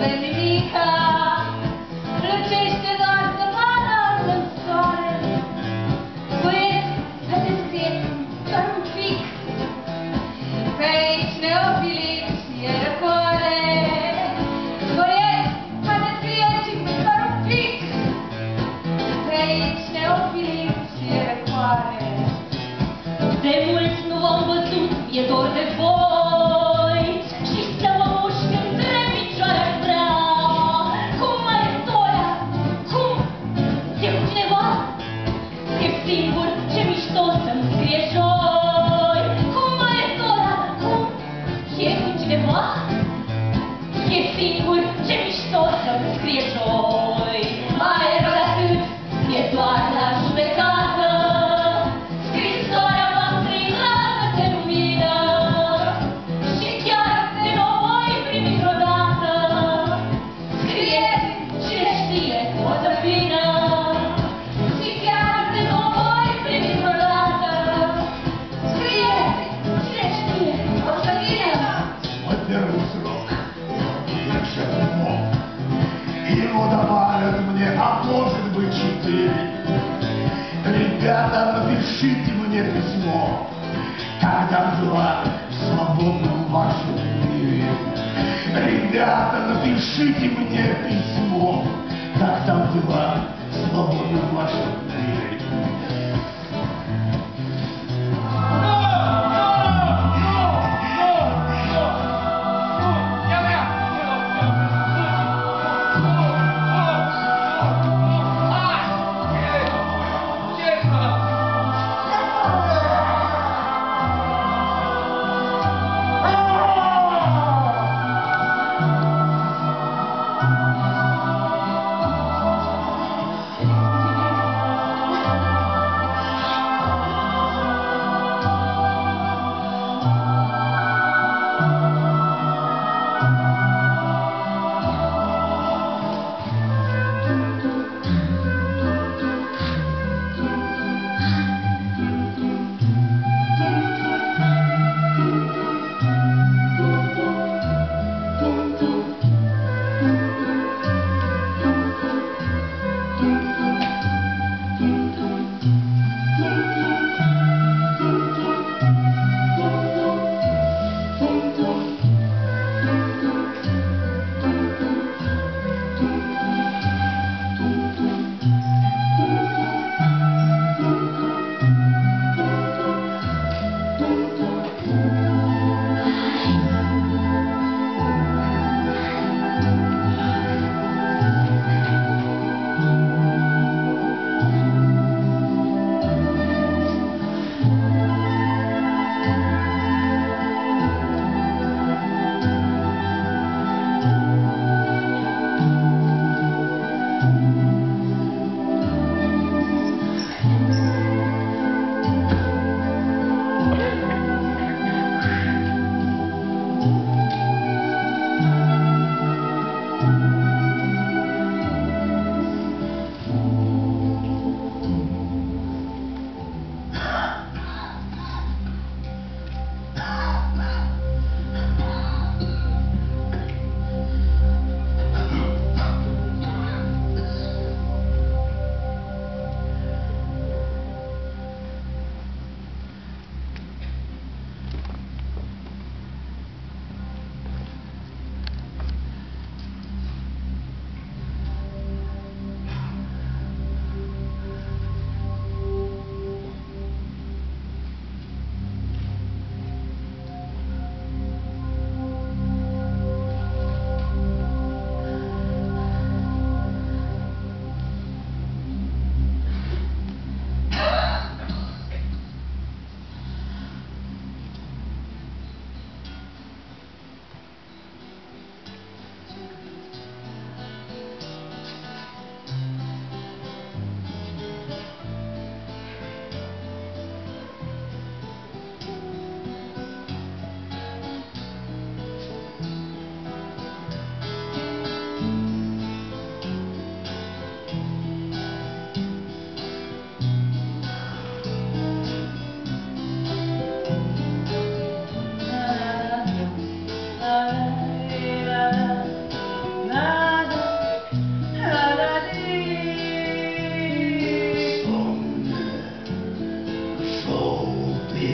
Amen. Она была в свободном вашем мире. Ребята, напишите мне письмо, как там была в свободном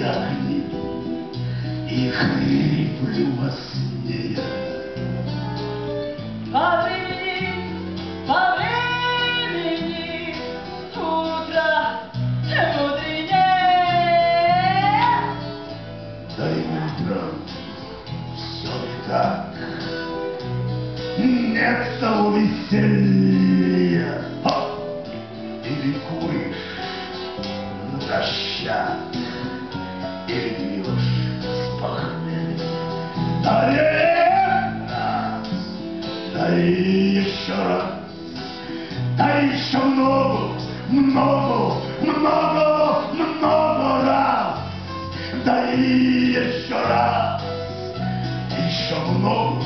руками И хриплю во сне я. Повремени, повремени, по времени Утро мудренее. Да и утром все не так. Нет того веселья и еще раз. Да еще много, много, много, много раз. Да и еще раз. Еще много,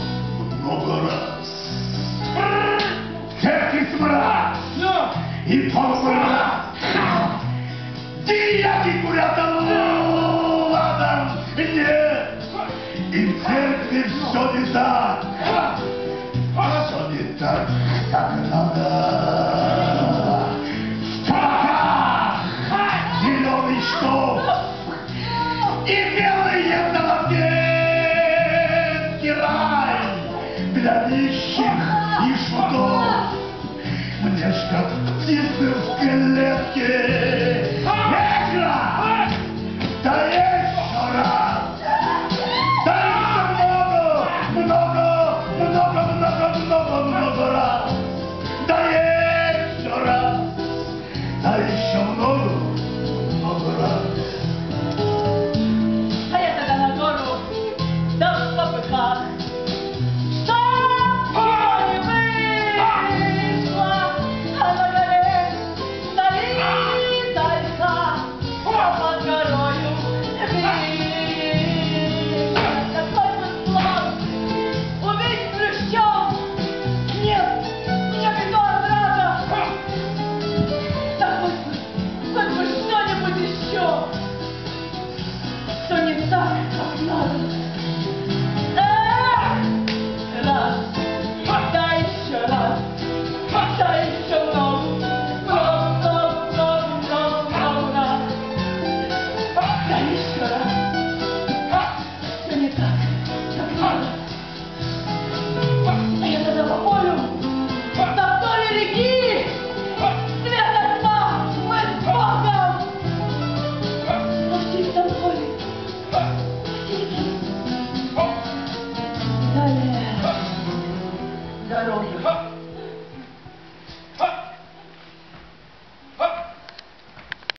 много раз. Всякий смрад и полумрак. Дьяки курят ладом, нет. И в церкви все не так. Все не так, как надо. Кабаках зеленый штоф и белые салфетки рай для нищих и шутов. Мне ж как птицы в клетке. Экра!